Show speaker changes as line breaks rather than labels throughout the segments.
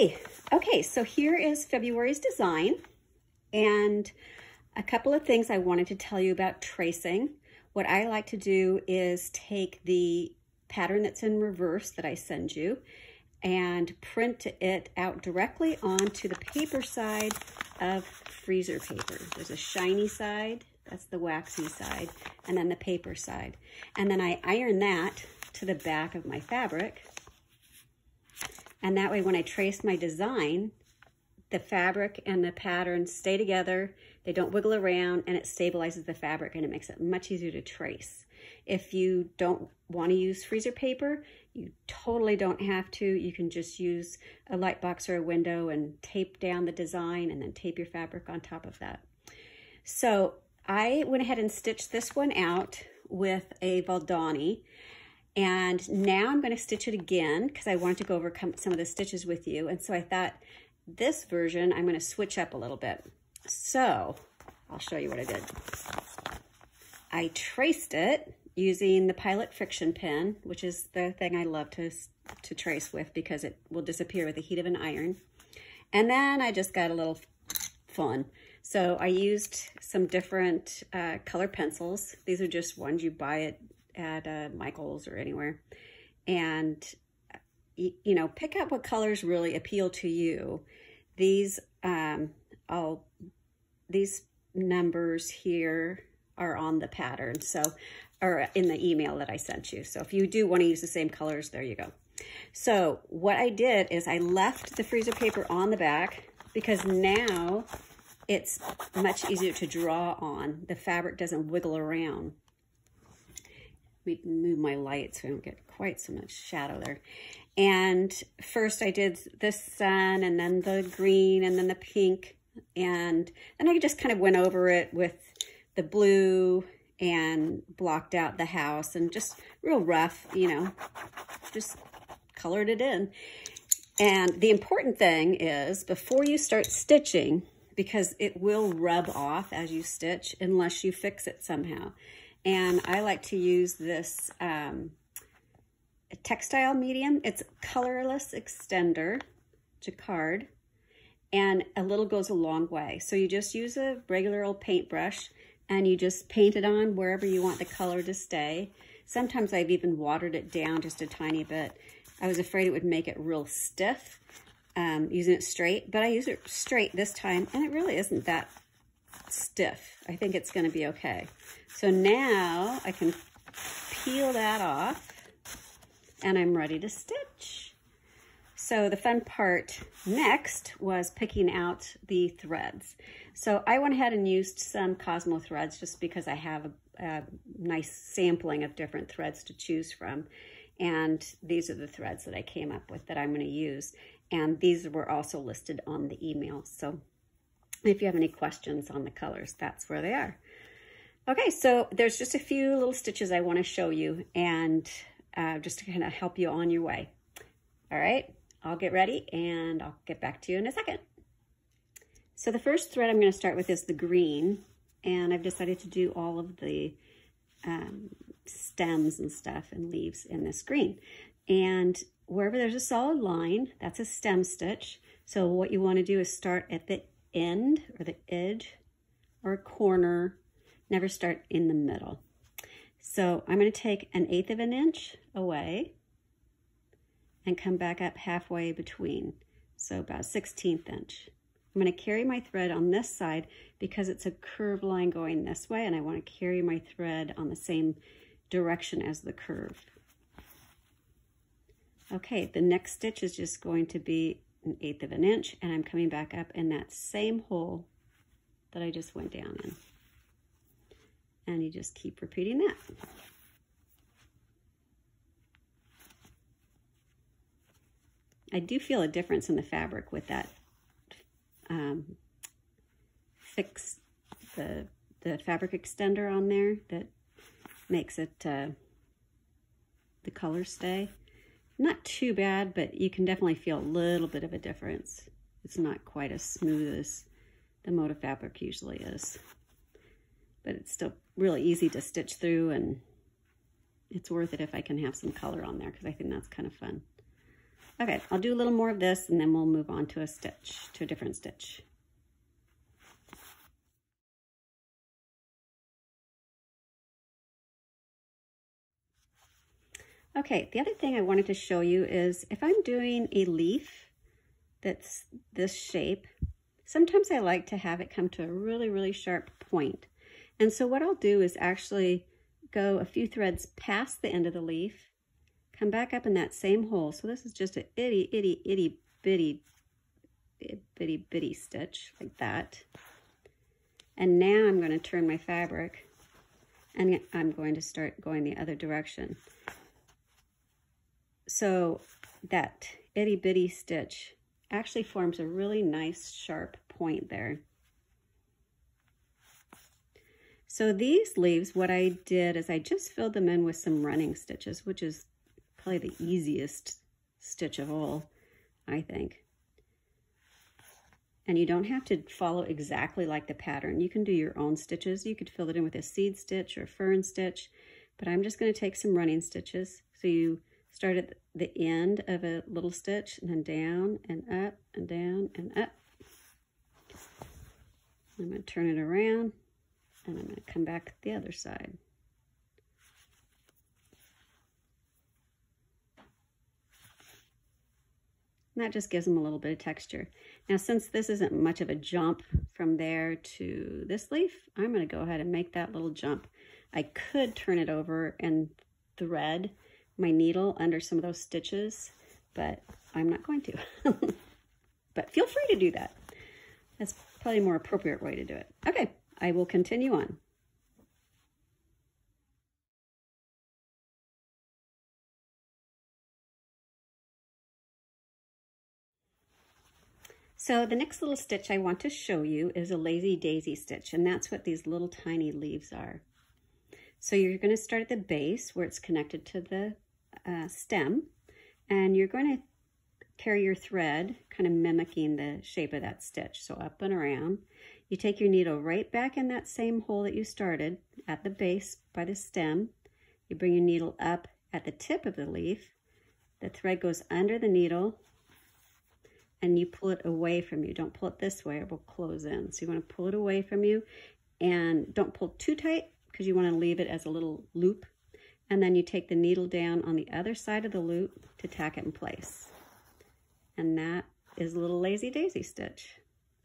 Hi. Okay, so here is February's design and a couple of things I wanted to tell you about tracing. What I like to do is take the pattern that's in reverse that I send you and print it out directly onto the paper side of freezer paper. There's a shiny side, that's the waxy side, and then the paper side. And then I iron that to the back of my fabric. And that way when I trace my design, the fabric and the pattern stay together, they don't wiggle around, and it stabilizes the fabric and it makes it much easier to trace. If you don't want to use freezer paper, you totally don't have to. You can just use a light box or a window and tape down the design and then tape your fabric on top of that. So I went ahead and stitched this one out with a Valdani. And now I'm going to stitch it again because I wanted to go over some of the stitches with you. And so I thought this version, I'm going to switch up a little bit. So I'll show you what I did. I traced it using the Pilot FriXion Pen, which is the thing I love to, to trace with because it will disappear with the heat of an iron. And then I just got a little fun. So I used some different uh, color pencils. These are just ones you buy at, at uh, Michael's or anywhere. And, you, know, pick out what colors really appeal to you. These, um, I'll, these numbers here are on the pattern. So, or in the email that I sent you. So if you do want to use the same colors, there you go. So what I did is I left the freezer paper on the back because now it's much easier to draw on. The fabric doesn't wiggle around. Me move my light so I don't get quite so much shadow there. And first I did the sun and then the green and then the pink. And then I just kind of went over it with the blue and blocked out the house and just real rough, you know, just colored it in. And the important thing is before you start stitching, because it will rub off as you stitch unless you fix it somehow. And I like to use this um, textile medium. It's colorless extender, jacquard, and a little goes a long way. So you just use a regular old paintbrush and you just paint it on wherever you want the color to stay. Sometimes I've even watered it down just a tiny bit. I was afraid it would make it real stiff um, using it straight, but I use it straight this time, and it really isn't that stiff. I think it's going to be okay. So now I can peel that off, and I'm ready to stitch. So the fun part next was picking out the threads. So I went ahead and used some Cosmo threads just because I have a, a nice sampling of different threads to choose from. And these are the threads that I came up with that I'm going to use. And these were also listed on the email. So if you have any questions on the colors, that's where they are. Okay, so there's just a few little stitches I want to show you and uh, just to kind of help you on your way. All right. I'll get ready and I'll get back to you in a second. So the first thread I'm going to start with is the green and I've decided to do all of the um, stems and stuff and leaves in this green. And wherever there's a solid line, that's a stem stitch. So what you want to do is start at the end or the edge or corner, never start in the middle. So I'm going to take an eighth of an inch away and come back up halfway between, so about 16th inch. I'm going to carry my thread on this side because it's a curved line going this way and I want to carry my thread on the same direction as the curve. Okay, the next stitch is just going to be an eighth of an inch and I'm coming back up in that same hole that I just went down in. And you just keep repeating that. I do feel a difference in the fabric with that um, fix the, the fabric extender on there that makes it, uh, the color stay. Not too bad, but you can definitely feel a little bit of a difference. It's not quite as smooth as the Moda fabric usually is. But it's still really easy to stitch through and it's worth it if I can have some color on there because I think that's kind of fun. Okay, I'll do a little more of this and then we'll move on to a stitch, to a different stitch. Okay, the other thing I wanted to show you is if I'm doing a leaf that's this shape, sometimes I like to have it come to a really, really sharp point. And so what I'll do is actually go a few threads past the end of the leaf, come back up in that same hole. So this is just a itty, itty, itty, bitty, bitty, bitty stitch like that. And now I'm going to turn my fabric and I'm going to start going the other direction. So that itty bitty stitch actually forms a really nice sharp point there. So these leaves, what I did is I just filled them in with some running stitches, which is probably the easiest stitch of all, I think. And you don't have to follow exactly like the pattern. You can do your own stitches. You could fill it in with a seed stitch or fern stitch, but I'm just going to take some running stitches. So you start at the end of a little stitch and then down and up and down and up. I'm going to turn it around and I'm going to come back the other side. And that just gives them a little bit of texture. Now, since this isn't much of a jump from there to this leaf, I'm going to go ahead and make that little jump. I could turn it over and thread my needle under some of those stitches, but I'm not going to. but feel free to do that. That's probably a more appropriate way to do it. Okay, I will continue on. So the next little stitch I want to show you is a lazy daisy stitch, and that's what these little tiny leaves are. So you're going to start at the base where it's connected to the uh, stem and you're going to carry your thread kind of mimicking the shape of that stitch. So up and around. You take your needle right back in that same hole that you started at the base by the stem. You bring your needle up at the tip of the leaf. The thread goes under the needle and you pull it away from you. Don't pull it this way, it will close in. So you want to pull it away from you and don't pull too tight because you want to leave it as a little loop and then you take the needle down on the other side of the loop to tack it in place. And that is a little lazy daisy stitch.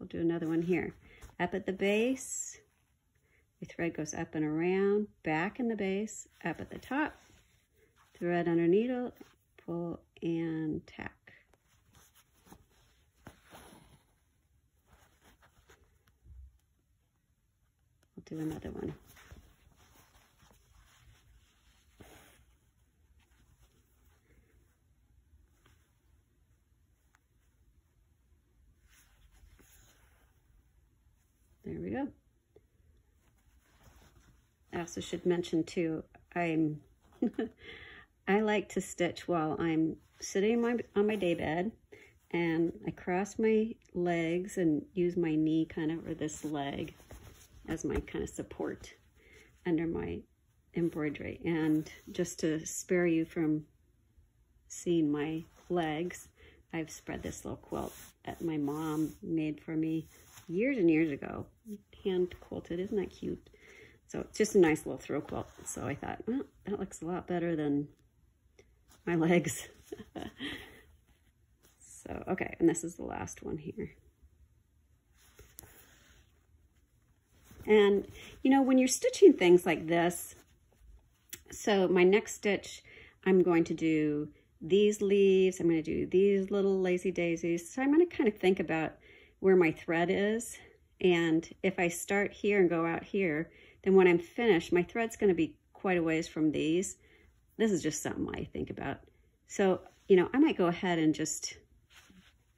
We'll do another one here. Up at the base, your thread goes up and around, back in the base, up at the top, thread under needle, pull and tack. I'll do another one. Also should mention too, I'm I like to stitch while I'm sitting my, on my day bed and I cross my legs and use my knee kind of or this leg as my kind of support under my embroidery and just to spare you from seeing my legs I've spread this little quilt that my mom made for me years and years ago. Hand quilted, isn't that cute? So it's just a nice little throw quilt. So I thought, well, that looks a lot better than my legs. so, okay, and this is the last one here. And, you know, when you're stitching things like this, so my next stitch, I'm going to do these leaves. I'm going to do these little lazy daisies. So I'm going to kind of think about where my thread is. And if I start here and go out here, then when I'm finished, my thread's going to be quite a ways from these. This is just something I think about. So, you know, I might go ahead and just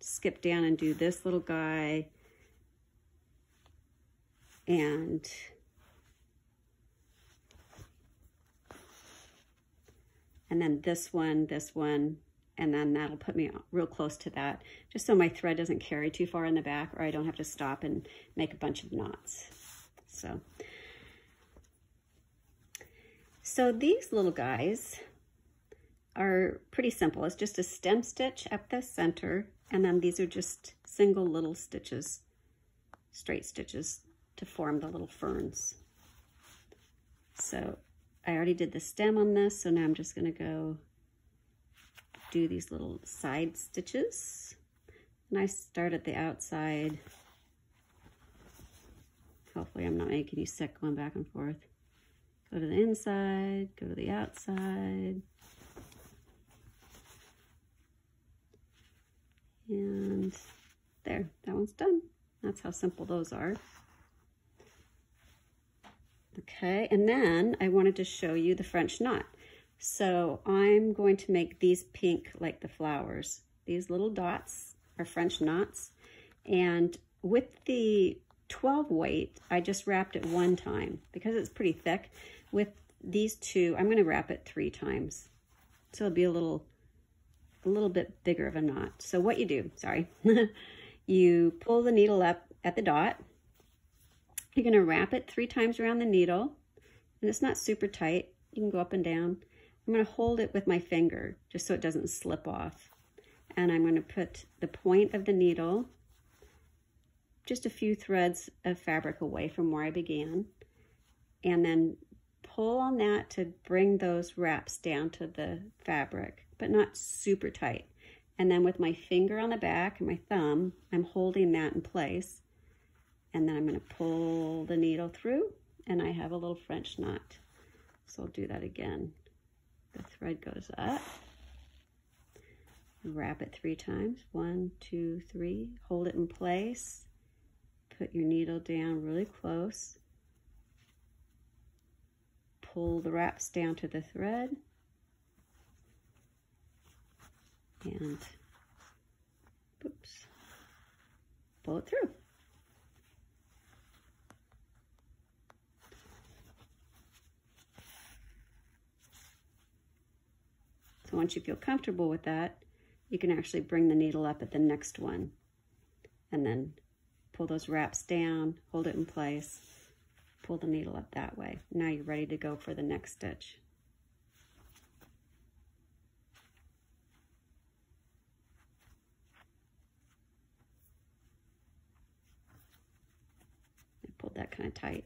skip down and do this little guy and and then this one, this one, and then that'll put me real close to that, just so my thread doesn't carry too far in the back or I don't have to stop and make a bunch of knots. So, so these little guys are pretty simple. It's just a stem stitch up the center, and then these are just single little stitches, straight stitches to form the little ferns. So I already did the stem on this, so now I'm just gonna go do these little side stitches. And I start at the outside. Hopefully I'm not making you sick going back and forth. Go to the inside, go to the outside. And there, that one's done. That's how simple those are. Okay, and then I wanted to show you the French knot. So I'm going to make these pink like the flowers. These little dots are French knots. And with the 12 weight, I just wrapped it one time because it's pretty thick. With these two, I'm going to wrap it three times. So it'll be a little, a little bit bigger of a knot. So what you do, sorry, you pull the needle up at the dot. You're going to wrap it three times around the needle. And it's not super tight. You can go up and down. I'm going to hold it with my finger just so it doesn't slip off. And I'm going to put the point of the needle just a few threads of fabric away from where I began. And then pull on that to bring those wraps down to the fabric, but not super tight. And then with my finger on the back and my thumb, I'm holding that in place. And then I'm going to pull the needle through and I have a little French knot. So I'll do that again the thread goes up. Wrap it three times. One, two, three. Hold it in place. Put your needle down really close. Pull the wraps down to the thread. And, oops, pull it through. So once you feel comfortable with that, you can actually bring the needle up at the next one and then pull those wraps down, hold it in place, pull the needle up that way. Now you're ready to go for the next stitch. I pulled that kind of tight.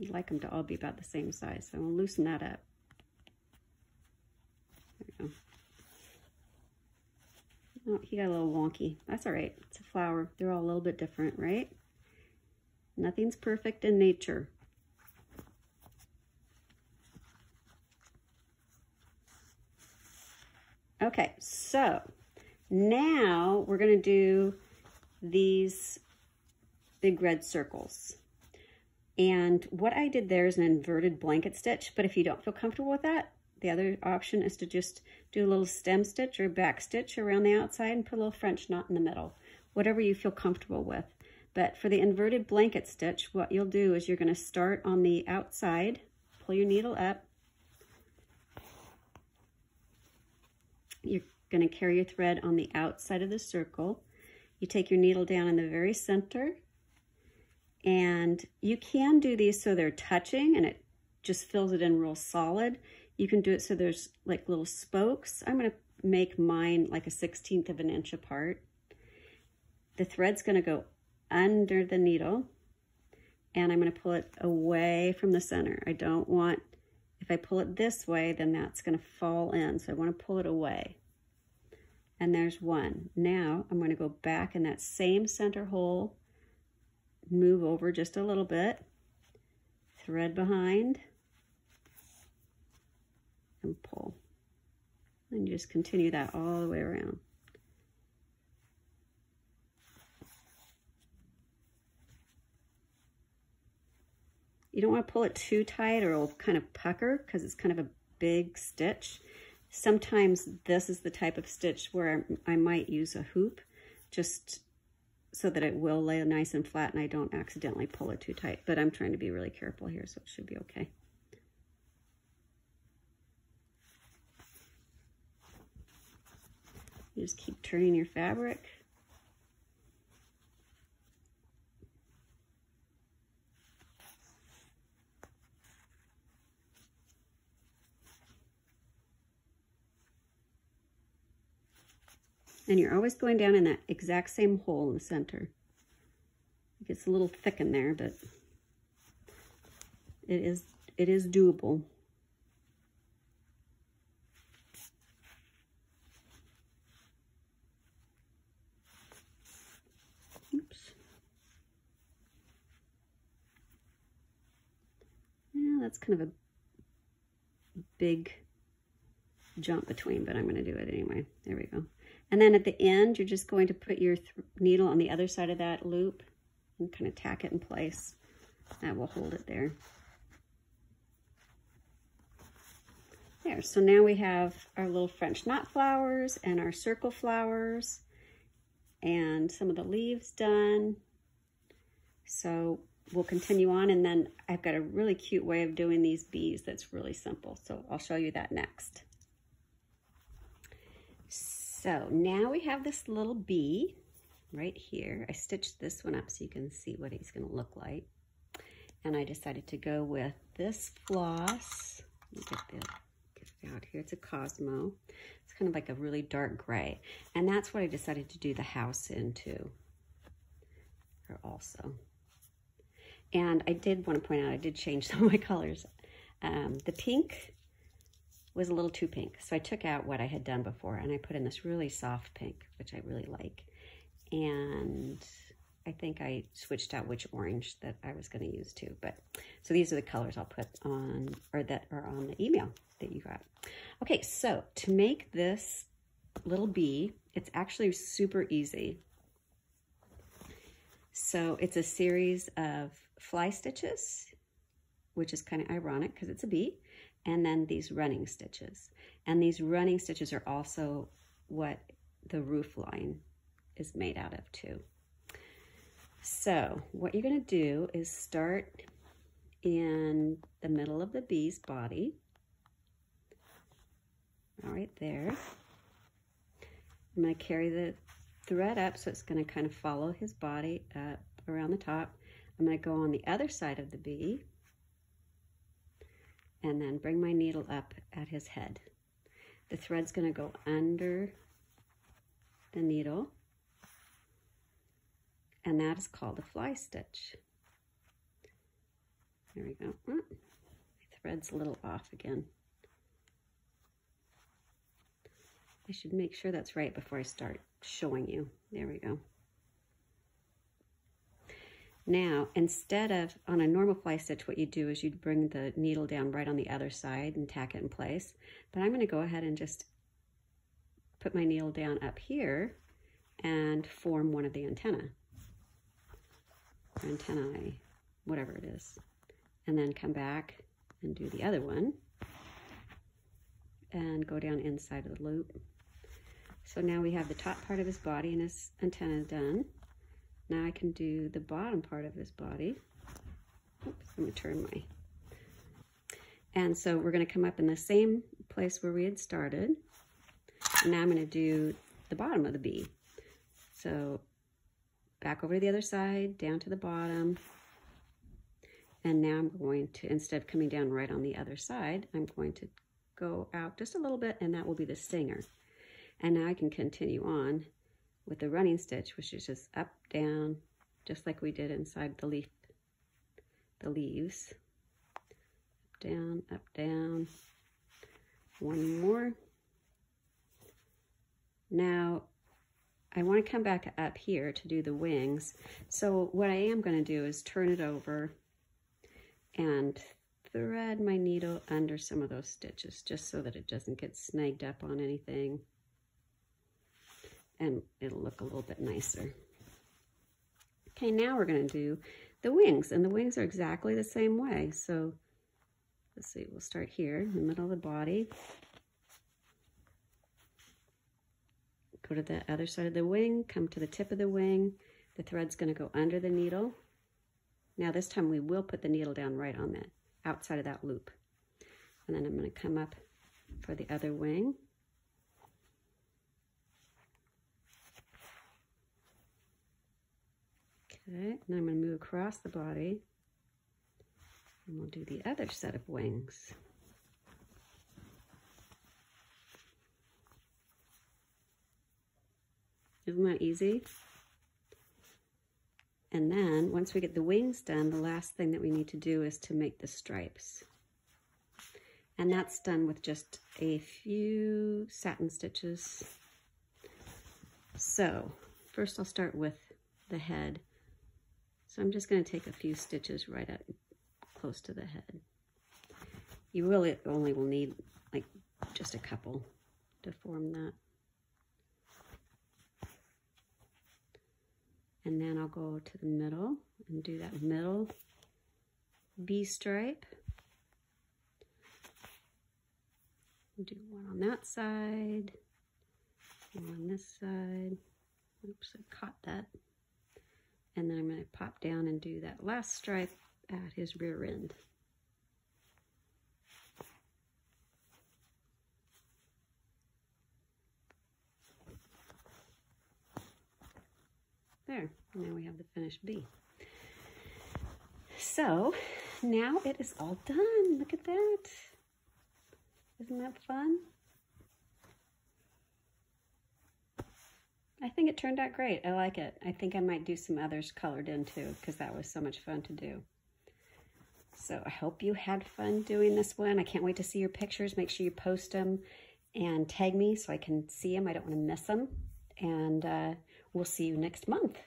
I'd like them to all be about the same size, so I'm going to loosen that up. There we Oh, he got a little wonky. That's all right. It's a flower. They're all a little bit different, right? Nothing's perfect in nature. Okay, so now we're going to do these big red circles. And what I did there is an inverted blanket stitch, but if you don't feel comfortable with that, the other option is to just do a little stem stitch or back stitch around the outside and put a little French knot in the middle, whatever you feel comfortable with. But for the inverted blanket stitch, what you'll do is you're going to start on the outside, pull your needle up. You're going to carry your thread on the outside of the circle. You take your needle down in the very center, and you can do these so they're touching and it just fills it in real solid. You can do it so there's like little spokes. I'm going to make mine like a 16th of an inch apart. The thread's going to go under the needle and I'm going to pull it away from the center. I don't want, if I pull it this way, then that's going to fall in. So I want to pull it away. And there's one. Now I'm going to go back in that same center hole, move over just a little bit, thread behind, and pull. And just continue that all the way around. You don't want to pull it too tight or it'll kind of pucker because it's kind of a big stitch. Sometimes this is the type of stitch where I might use a hoop just so that it will lay nice and flat and I don't accidentally pull it too tight. But I'm trying to be really careful here, so it should be okay. You just keep turning your fabric. And you're always going down in that exact same hole in the center. It gets a little thick in there, but it is it is doable. Oops. Yeah, that's kind of a big jump between, but I'm going to do it anyway. There we go. And then at the end, you're just going to put your needle on the other side of that loop and kind of tack it in place. That will hold it there. There, so now we have our little French knot flowers and our circle flowers and some of the leaves done. So we'll continue on and then I've got a really cute way of doing these bees that's really simple. So I'll show you that next. So now we have this little bee right here. I stitched this one up so you can see what he's gonna look like. And I decided to go with this floss. Get, the, get it out here. It's a Cosmo. It's kind of like a really dark gray. And that's what I decided to do the house into also. And I did want to point out, I did change some of my colors. Um, the pink was a little too pink. So I took out what I had done before and I put in this really soft pink, which I really like. And I think I switched out which orange that I was going to use too. But so these are the colors I'll put on or that are on the email that you got. Okay, so to make this little bee, it's actually super easy. So it's a series of fly stitches, which is kind of ironic because it's a bee, and then these running stitches. And these running stitches are also what the roof line is made out of too. So what you're going to do is start in the middle of the bee's body. All right there. I'm going to carry the thread up so it's going to kind of follow his body up around the top. I'm going to go on the other side of the bee and then bring my needle up at his head. The thread's going to go under the needle and that is called a fly stitch. There we go. Oh, my thread's a little off again. I should make sure that's right before I start showing you. There we go. Now, instead of on a normal fly stitch, what you do is you'd bring the needle down right on the other side and tack it in place. But I'm going to go ahead and just put my needle down up here and form one of the antenna. Antennae, whatever it is. And then come back and do the other one. And go down inside of the loop. So now we have the top part of his body and his antenna done. Now I can do the bottom part of his body. Oops, I'm gonna turn my, and so we're gonna come up in the same place where we had started. And now I'm gonna do the bottom of the bee. So back over to the other side, down to the bottom. And now I'm going to, instead of coming down right on the other side, I'm going to go out just a little bit and that will be the stinger. And now I can continue on with the running stitch, which is just up, down, just like we did inside the leaf, the leaves. Up, down, up, down. One more. Now, I want to come back up here to do the wings. So what I am going to do is turn it over and thread my needle under some of those stitches just so that it doesn't get snagged up on anything and it'll look a little bit nicer. Okay, now we're to do the wings, and the wings are exactly the same way. So let's see, we'll start here in the middle of the body. Go to the other side of the wing, come to the tip of the wing. The thread's to go under the needle. Now this time we will put the needle down right on the outside of that loop. And then I'm to come up for the other wing. Okay, now I'm going to move across the body and we'll do the other set of wings. Isn't that easy? And then once we get the wings done, the last thing that we need to do is to make the stripes. And that's done with just a few satin stitches. So first I'll start with the head. So I'm just going to take a few stitches right up close to the head. You really only will need like just a couple to form that. And then I'll go to the middle and do that middle V stripe. Do one on that side, one on this side. Oops, I caught that. And then I'm going to pop down and do that last stripe at his rear end. There, now we have the finished V. So now it is all done. Look at that. Isn't that fun? I think it turned out great. I like it. I think I might do some others colored in too because that was so much fun to do. So I hope you had fun doing this one. I can't wait to see your pictures. Make sure you post them and tag me so I can see them. I don't want to miss them. And uh, we'll see you next month.